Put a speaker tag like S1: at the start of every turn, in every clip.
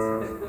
S1: You.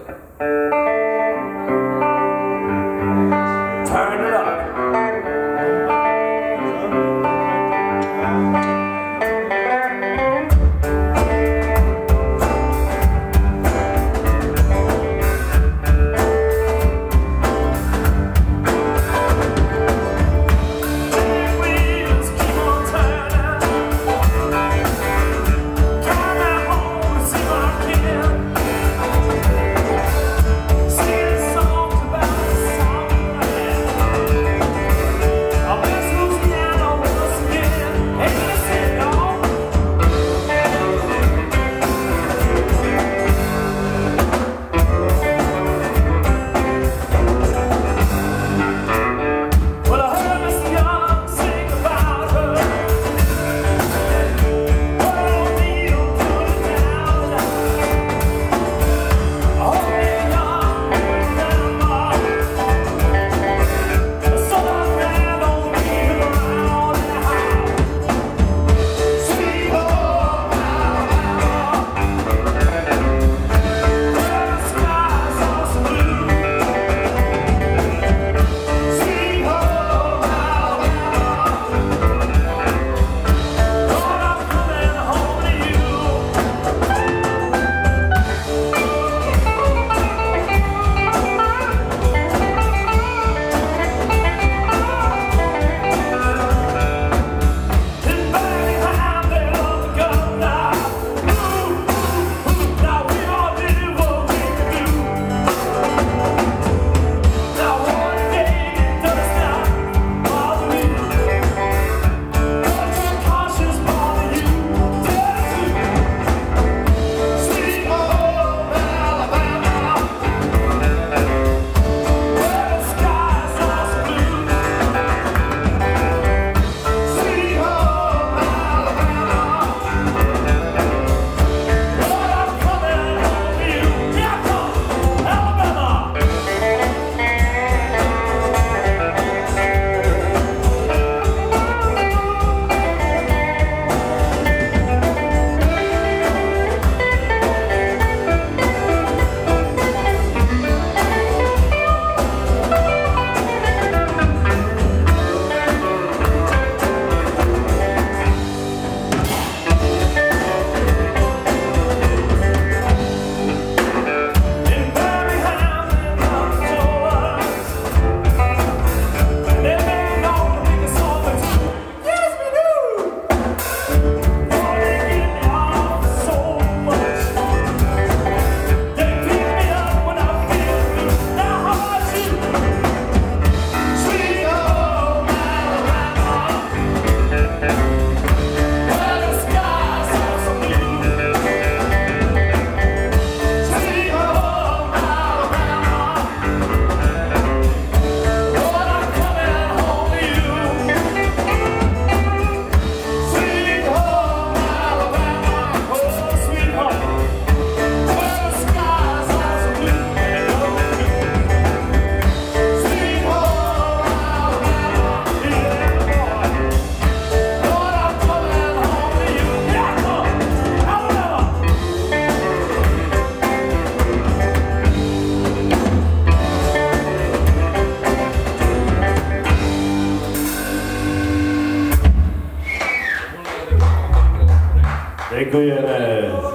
S1: Dziękujemy.